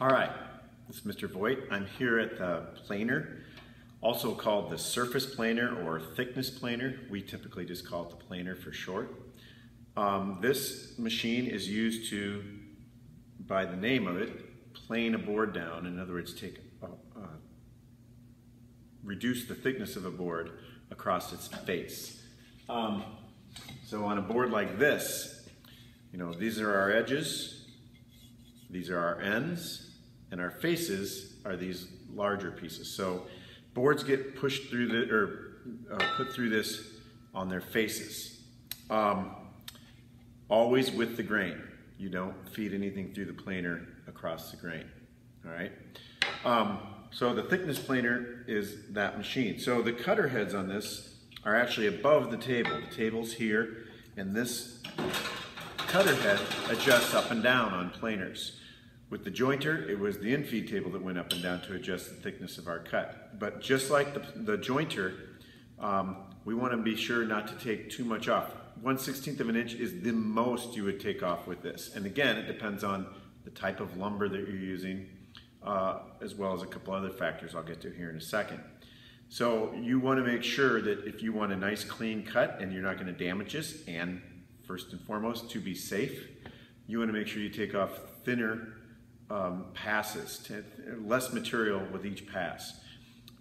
All right, this is Mr. Voigt. I'm here at the planer, also called the surface planer or thickness planer. We typically just call it the planer for short. Um, this machine is used to, by the name of it, plane a board down. In other words, take uh, uh, reduce the thickness of a board across its face. Um, so on a board like this, you know, these are our edges, these are our ends, and our faces are these larger pieces. So boards get pushed through the, or uh, put through this on their faces. Um, always with the grain. You don't feed anything through the planer across the grain, all right? Um, so the thickness planer is that machine. So the cutter heads on this are actually above the table. The table's here, and this cutter head adjusts up and down on planers. With the jointer, it was the infeed table that went up and down to adjust the thickness of our cut. But just like the, the jointer, um, we want to be sure not to take too much off. 1 16th of an inch is the most you would take off with this. And again, it depends on the type of lumber that you're using, uh, as well as a couple other factors I'll get to here in a second. So you want to make sure that if you want a nice clean cut and you're not going to damage this, and first and foremost, to be safe, you want to make sure you take off thinner um, passes, to, less material with each pass.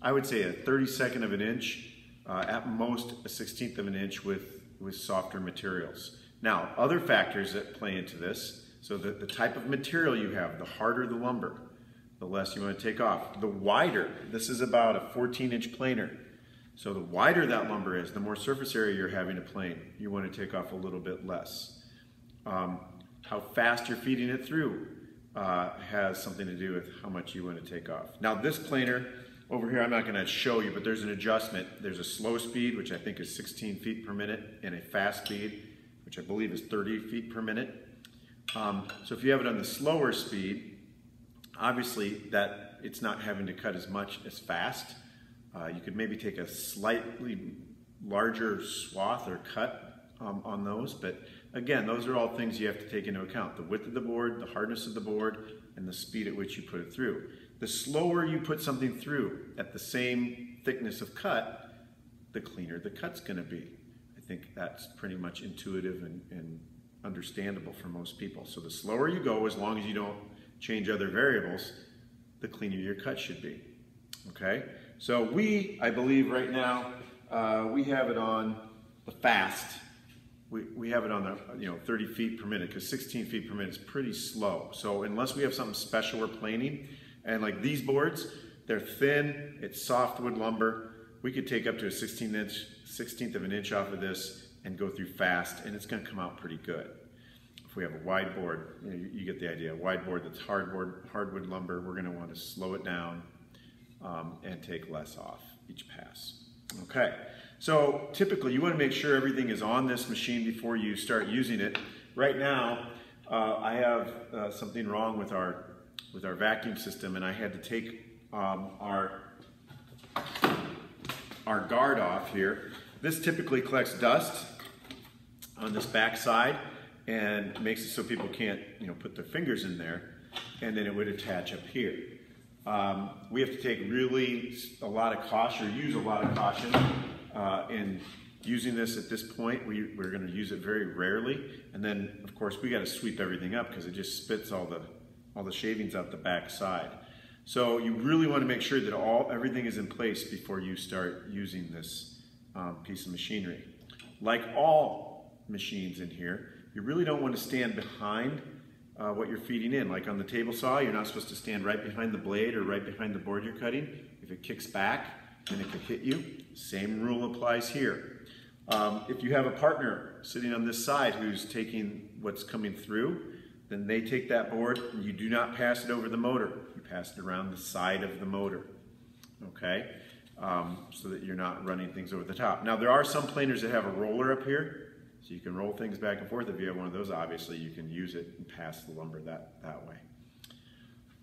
I would say a 32nd of an inch, uh, at most a 16th of an inch with, with softer materials. Now, other factors that play into this, so the, the type of material you have, the harder the lumber, the less you want to take off. The wider, this is about a 14 inch planer. So the wider that lumber is, the more surface area you're having to plane, you want to take off a little bit less. Um, how fast you're feeding it through uh, has something to do with how much you want to take off. Now this planer over here, I'm not going to show you, but there's an adjustment. There's a slow speed, which I think is 16 feet per minute, and a fast speed, which I believe is 30 feet per minute. Um, so if you have it on the slower speed, obviously that it's not having to cut as much as fast. Uh, you could maybe take a slightly larger swath or cut um, on those, but Again, those are all things you have to take into account. The width of the board, the hardness of the board, and the speed at which you put it through. The slower you put something through at the same thickness of cut, the cleaner the cut's gonna be. I think that's pretty much intuitive and, and understandable for most people. So the slower you go, as long as you don't change other variables, the cleaner your cut should be, okay? So we, I believe right now, uh, we have it on the fast we, we have it on the you know 30 feet per minute because 16 feet per minute is pretty slow. So unless we have something special we're planing, and like these boards, they're thin, it's softwood lumber. We could take up to a 16 inch, 16th of an inch off of this and go through fast, and it's going to come out pretty good. If we have a wide board, you, know, you, get the idea. A wide board that's hardwood, hardwood lumber, we're going to want to slow it down um, and take less off each pass. Okay. So typically you want to make sure everything is on this machine before you start using it. Right now, uh, I have uh, something wrong with our, with our vacuum system and I had to take um, our, our guard off here. This typically collects dust on this back side and makes it so people can't you know, put their fingers in there and then it would attach up here. Um, we have to take really a lot of caution, or use a lot of caution uh, in using this at this point. We, we're going to use it very rarely. And then, of course, we got to sweep everything up because it just spits all the, all the shavings out the back side. So you really want to make sure that all everything is in place before you start using this um, piece of machinery. Like all machines in here, you really don't want to stand behind uh, what you're feeding in. Like on the table saw, you're not supposed to stand right behind the blade or right behind the board you're cutting. If it kicks back, then it could hit you. Same rule applies here. Um, if you have a partner sitting on this side who's taking what's coming through, then they take that board and you do not pass it over the motor. You pass it around the side of the motor, okay? Um, so that you're not running things over the top. Now there are some planers that have a roller up here, so you can roll things back and forth. If you have one of those, obviously you can use it and pass the lumber that, that way.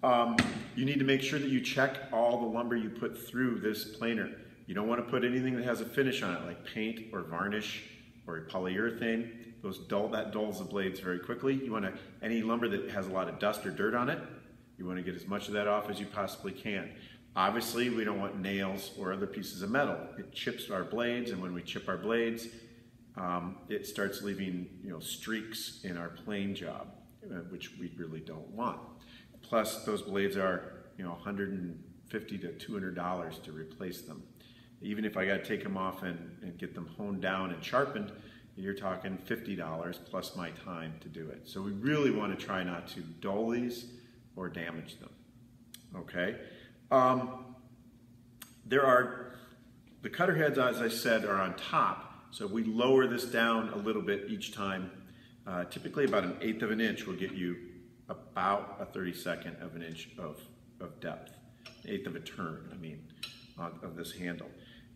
Um, you need to make sure that you check all the lumber you put through this planer. You don't want to put anything that has a finish on it, like paint or varnish or polyurethane. Those dull, that dulls the blades very quickly. You want to, any lumber that has a lot of dust or dirt on it, You want to get as much of that off as you possibly can. Obviously, we don't want nails or other pieces of metal. It chips our blades, and when we chip our blades, um, it starts leaving you know streaks in our plane job, uh, which we really don't want. Plus, those blades are you know 150 to 200 dollars to replace them. Even if I got to take them off and, and get them honed down and sharpened, you're talking $50 plus my time to do it. So we really want to try not to dull these or damage them. Okay? Um, there are, the cutter heads, as I said, are on top. So we lower this down a little bit each time. Uh, typically about an eighth of an inch will get you about a 32nd of an inch of, of depth. Eighth of a turn, I mean, of this handle.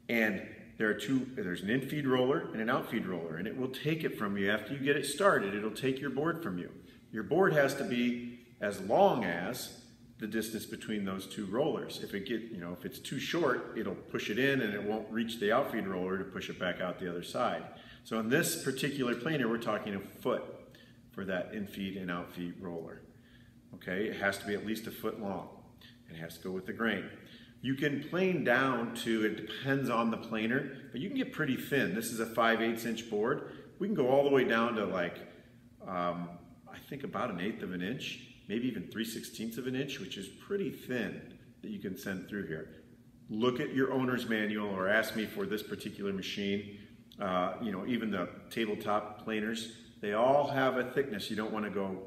And there are two, there's an in-feed roller and an out-feed roller, and it will take it from you after you get it started. It'll take your board from you. Your board has to be as long as the distance between those two rollers. If it get, you know, if it's too short, it'll push it in and it won't reach the outfeed roller to push it back out the other side. So in this particular planer, we're talking a foot for that in-feed and out-feed roller. Okay, it has to be at least a foot long. It has to go with the grain. You can plane down to, it depends on the planer, but you can get pretty thin. This is a 5 8 inch board. We can go all the way down to like, um, I think about an eighth of an inch, maybe even 3 sixteenths of an inch, which is pretty thin that you can send through here. Look at your owner's manual or ask me for this particular machine. Uh, you know, even the tabletop planers, they all have a thickness you don't want to go,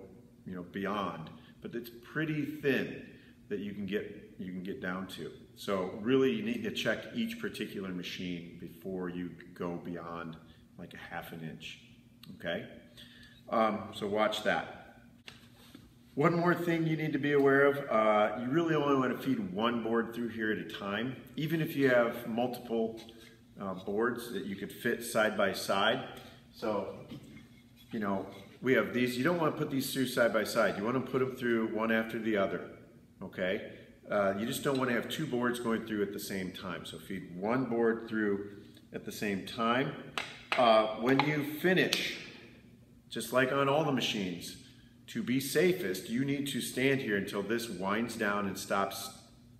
you know, beyond, but it's pretty thin that you can get you can get down to. So really you need to check each particular machine before you go beyond like a half an inch, okay? Um, so watch that. One more thing you need to be aware of, uh, you really only want to feed one board through here at a time. Even if you have multiple uh, boards that you could fit side by side. So, you know, we have these, you don't want to put these through side by side. You want to put them through one after the other, okay? Uh, you just don't want to have two boards going through at the same time. So feed one board through at the same time. Uh, when you finish, just like on all the machines, to be safest, you need to stand here until this winds down and stops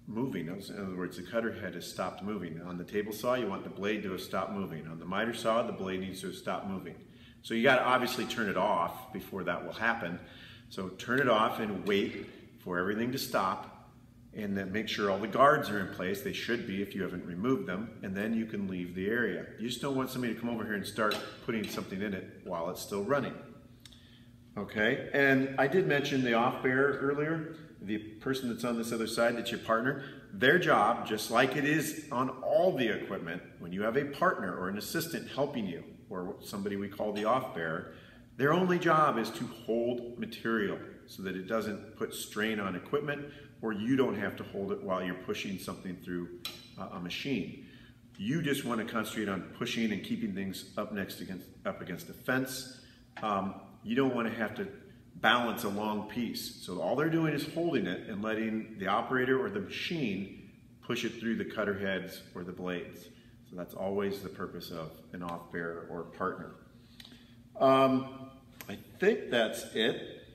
moving. In other words, the cutter head has stopped moving. On the table saw, you want the blade to have stopped moving. On the miter saw, the blade needs to have stopped moving. So you got to obviously turn it off before that will happen. So turn it off and wait for everything to stop and then make sure all the guards are in place. They should be if you haven't removed them, and then you can leave the area. You just don't want somebody to come over here and start putting something in it while it's still running. Okay, and I did mention the off bearer earlier, the person that's on this other side, that's your partner. Their job, just like it is on all the equipment, when you have a partner or an assistant helping you, or somebody we call the off bearer, their only job is to hold material so that it doesn't put strain on equipment or you don't have to hold it while you're pushing something through a machine. You just want to concentrate on pushing and keeping things up next against up against the fence. Um, you don't want to have to balance a long piece. So all they're doing is holding it and letting the operator or the machine push it through the cutter heads or the blades. So that's always the purpose of an off bearer or partner. Um, I think that's it.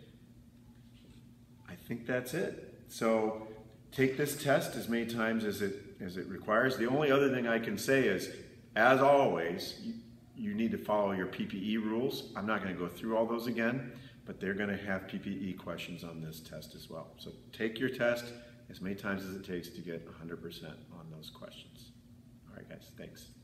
I think that's it. So take this test as many times as it, as it requires. The only other thing I can say is, as always, you, you need to follow your PPE rules. I'm not going to go through all those again, but they're going to have PPE questions on this test as well. So take your test as many times as it takes to get 100% on those questions. Guys, thanks.